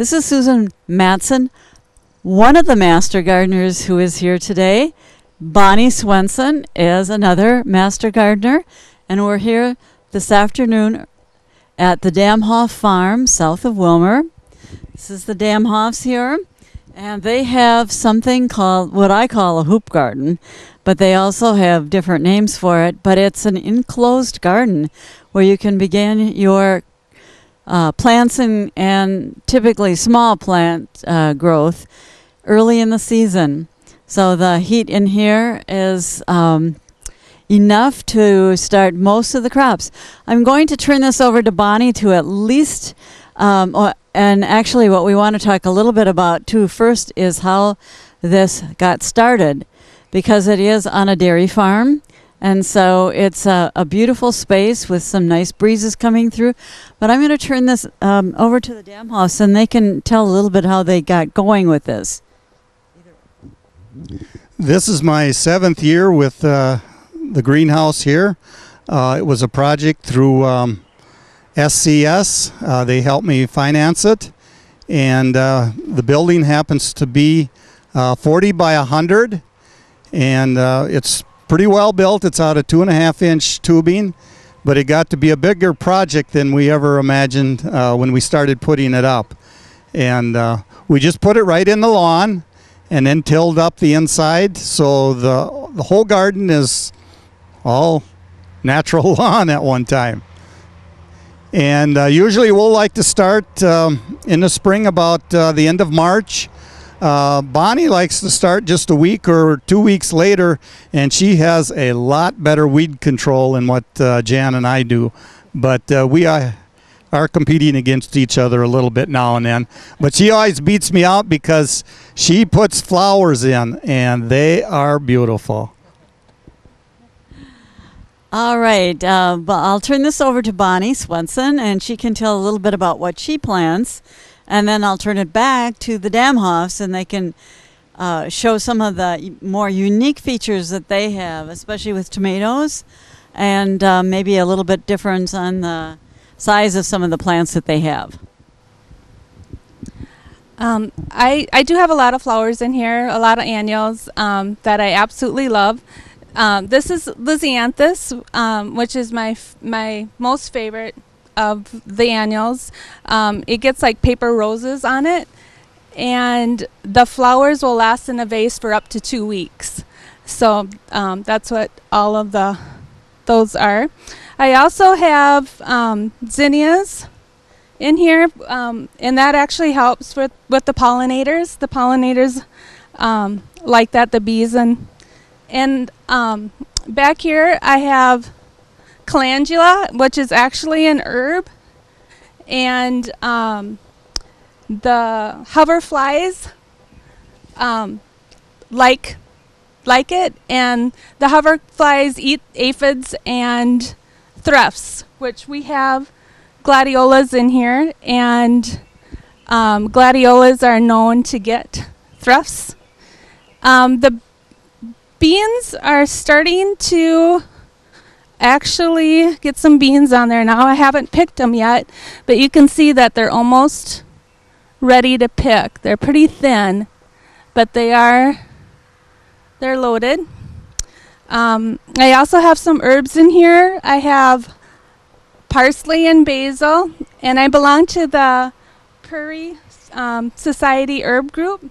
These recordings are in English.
This is Susan Matson, one of the master gardeners who is here today. Bonnie Swenson is another master gardener, and we're here this afternoon at the Damhoff Farm south of Willmar. This is the Damhoffs here, and they have something called what I call a hoop garden, but they also have different names for it. But it's an enclosed garden where you can begin your uh, plants and, and typically small plant uh, growth early in the season. So the heat in here is um, enough to start most of the crops. I'm going to turn this over to Bonnie to at least, um, and actually, what we want to talk a little bit about too first is how this got started, because it is on a dairy farm. And so it's a, a beautiful space with some nice breezes coming through. But I'm going to turn this um, over to the Damhoffs and they can tell a little bit how they got going with this. This is my seventh year with uh, the greenhouse here. Uh, it was a project through um, SCS. Uh, they helped me finance it. And uh, the building happens to be uh, 40 by 100. And uh, it's pretty well built. It's out of two and a half inch tubing, but it got to be a bigger project than we ever imagined uh, when we started putting it up. And uh, we just put it right in the lawn and then tilled up the inside. So the, the whole garden is all natural lawn at one time. And uh, usually we'll like to start um, in the spring about uh, the end of March uh, Bonnie likes to start just a week or two weeks later, and she has a lot better weed control than what uh, Jan and I do. But uh, we are, are competing against each other a little bit now and then. But she always beats me out because she puts flowers in, and they are beautiful. All right. Uh, I'll turn this over to Bonnie Swenson, and she can tell a little bit about what she plans and then I'll turn it back to the Damhoffs, and they can uh, show some of the more unique features that they have, especially with tomatoes, and uh, maybe a little bit difference on the size of some of the plants that they have. Um, I, I do have a lot of flowers in here, a lot of annuals um, that I absolutely love. Um, this is Lisianthus, um, which is my my most favorite of the annuals. Um, it gets like paper roses on it, and the flowers will last in a vase for up to two weeks. So um, that's what all of the those are. I also have um, zinnias in here, um, and that actually helps with with the pollinators. The pollinators um, like that, the bees and and um, back here I have calendula, which is actually an herb, and um, the hoverflies um, like like it, and the hoverflies eat aphids and thrips, which we have gladiolas in here, and um, gladiolas are known to get thrips. Um, the beans are starting to actually get some beans on there now. I haven't picked them yet, but you can see that they're almost ready to pick. They're pretty thin, but they are they're loaded. Um, I also have some herbs in here. I have parsley and basil, and I belong to the Prairie um, Society Herb Group.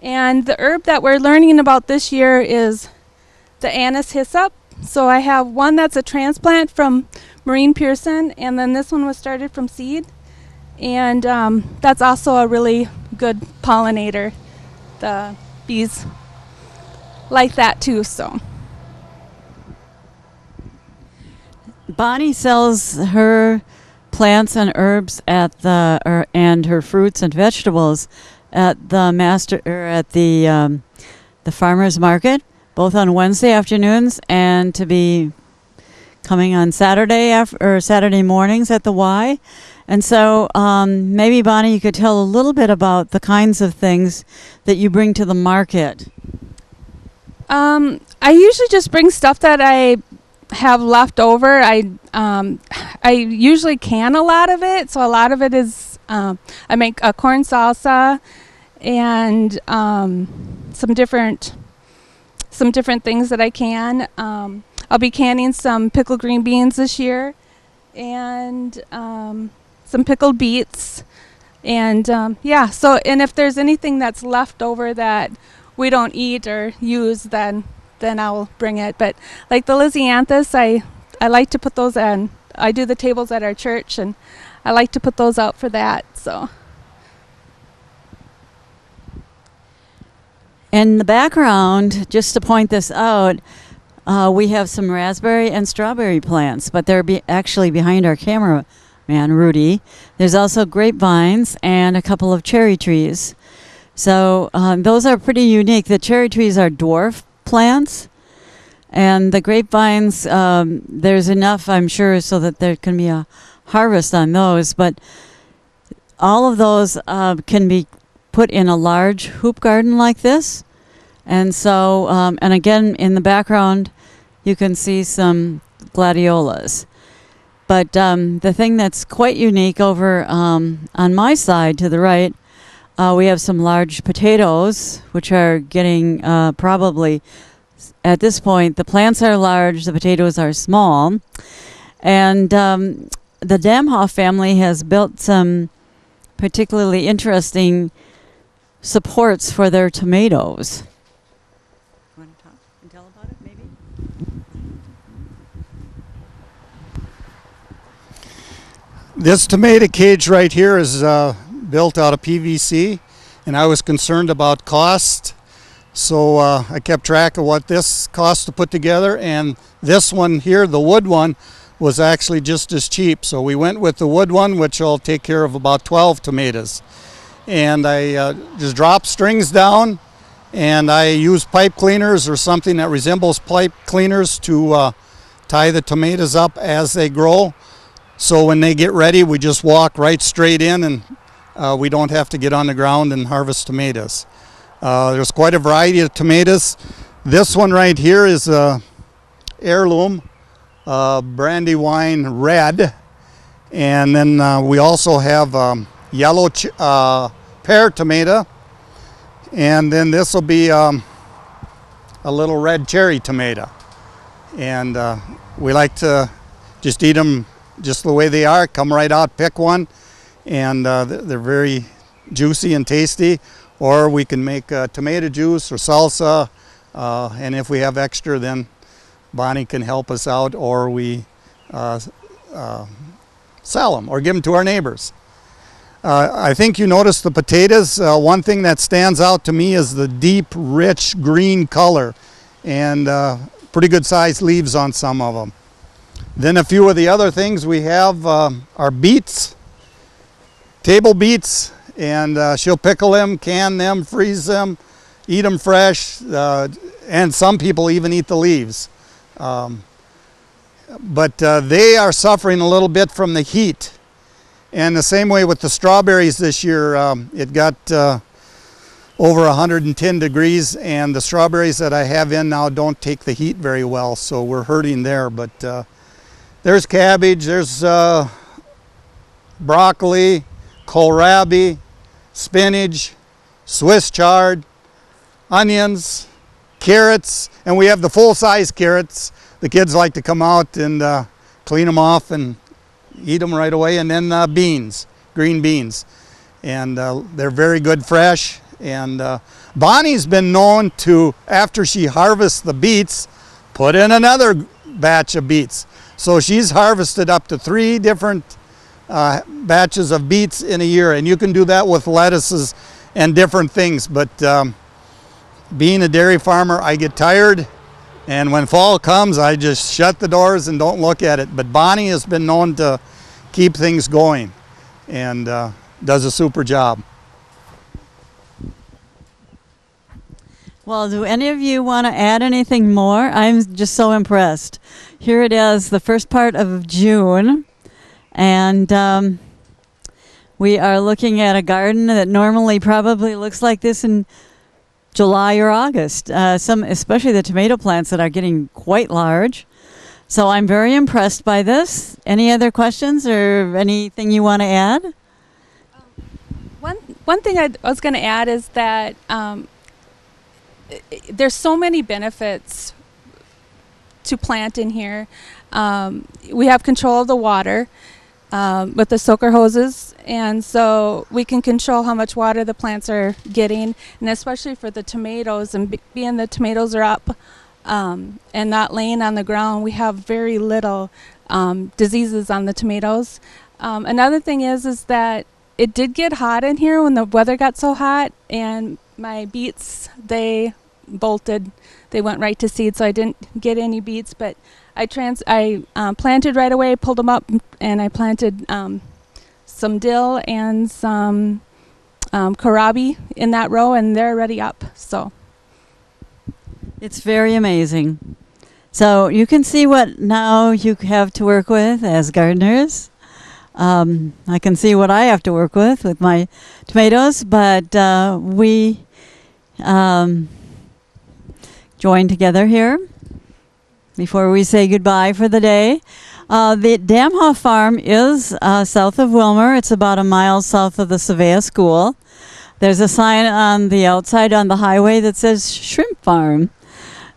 And the herb that we're learning about this year is the anise hyssop. So I have one that's a transplant from Maureen Pearson, and then this one was started from seed. And um, that's also a really good pollinator. The bees like that too, so. Bonnie sells her plants and herbs at the er, and her fruits and vegetables at the master er, at the um, the farmers market both on Wednesday afternoons and to be coming on Saturday af- or Saturday mornings at the Y. And so um, maybe Bonnie, you could tell a little bit about the kinds of things that you bring to the market. Um, I usually just bring stuff that I have left over. I um, I usually can a lot of it, so a lot of it is Um, I make a corn salsa and um, some different some different things that I can. Um, I'll be canning some pickled green beans this year, and um, some pickled beets, and um, yeah. So, and if there's anything that's left over that we don't eat or use, then then I'll bring it. But like the Lisianthus, I I like to put those in. I do the tables at our church, and I like to put those out for that. So. In the background, just to point this out, uh, we have some raspberry and strawberry plants, but they're be- actually behind our cameraman, Rudy. There's also grapevines and a couple of cherry trees. So um, those are pretty unique. The cherry trees are dwarf plants, and the grapevines, um, there's enough, I'm sure, so that there can be a harvest on those. But all of those uh, can be put in a large hoop garden like this. And so, um, and again, in the background, you can see some gladiolas. But um, the thing that's quite unique over um, on my side to the right, uh, we have some large potatoes, which are getting uh, probably, at this point, the plants are large, the potatoes are small. And um, the Damhoff family has built some particularly interesting supports for their tomatoes. Want to talk and tell about it, maybe? This tomato cage right here is uh, built out of PVC, and I was concerned about cost, so uh, I kept track of what this cost to put together, and this one here, the wood one, was actually just as cheap. So we went with the wood one, which will take care of about 12 tomatoes. And I uh, just drop strings down, and I use pipe cleaners or something that resembles pipe cleaners to uh, tie the tomatoes up as they grow. So when they get ready, we just walk right straight in and uh, we don't have to get on the ground and harvest tomatoes. Uh, there's quite a variety of tomatoes. This one right here is a heirloom uh, Brandywine red. And then uh, we also have um, yellow uh, pear tomato. And then this will be um, a little red cherry tomato. And uh, we like to just eat them just the way they are. Come right out, pick one, and uh, they're very juicy and tasty. Or we can make uh, tomato juice or salsa, uh, and if we have extra, then Bonnie can help us out, or we uh, uh, sell them or give them to our neighbors. Uh, I think you noticed the potatoes. One thing that stands out to me is the deep, rich green color, and pretty good sized leaves on some of them. Then a few of the other things we have um, are beets, table beets, and uh, she'll pickle them, can them, freeze them, eat them fresh, uh, and some people even eat the leaves. Um, but uh, they are suffering a little bit from the heat. And the same way with the strawberries this year, um, it got uh, over 110 degrees, and the strawberries that I have in now don't take the heat very well, so we're hurting there. But uh, there's cabbage, there's uh, broccoli, kohlrabi, spinach, Swiss chard, onions, carrots, and we have the full-size carrots. The kids like to come out and uh, clean them off and eat them right away. And then uh, beans, green beans, and uh, they're very good fresh. And uh, Bonnie's been known to, after she harvests the beets, put in another batch of beets. So she's harvested up to three different uh, batches of beets in a year, and you can do that with lettuces and different things. But um, being a dairy farmer, I get tired, and when fall comes, I just shut the doors and don't look at it. But Bonnie has been known to keep things going and uh, does a super job. Well, do any of you want to add anything more? I'm just so impressed. Here it is, the first part of June, and um, we are looking at a garden that normally probably looks like this in July or August. Uh, some, especially the tomato plants that are getting quite large. So I'm very impressed by this. Any other questions or anything you want to add? Um, one thing I'd, was going to add is that um, i- i- there's so many benefits to plant in here. Um, we have control of the water um, with the soaker hoses, and so we can control how much water the plants are getting, and especially for the tomatoes, and be, being the tomatoes are up um, and not laying on the ground, we have very little um, diseases on the tomatoes. Um, another thing is is that it did get hot in here when the weather got so hot, and my beets they bolted. They went right to seed, so I didn't get any beets. But I trans I um, planted right away, pulled them up, and I planted um, some dill and some um, kohlrabi in that row, and they're already up. So It's very amazing. So you can see what now you have to work with as gardeners. Um, I can see what I have to work with with my tomatoes, but uh, we um, join together here before we say goodbye for the day. Uh, the Damhoff Farm is uh, south of Willmar. It's about a mile south of the Savea School. There's a sign on the outside on the highway that says Shrimp Farm.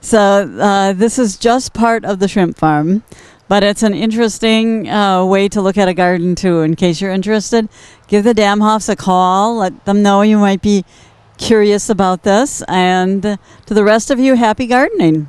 So uh, this is just part of the shrimp farm, but it's an interesting uh, way to look at a garden too. In case you're interested, give the Damhoffs a call. Let them know you might be curious about this. And to the rest of you, happy gardening.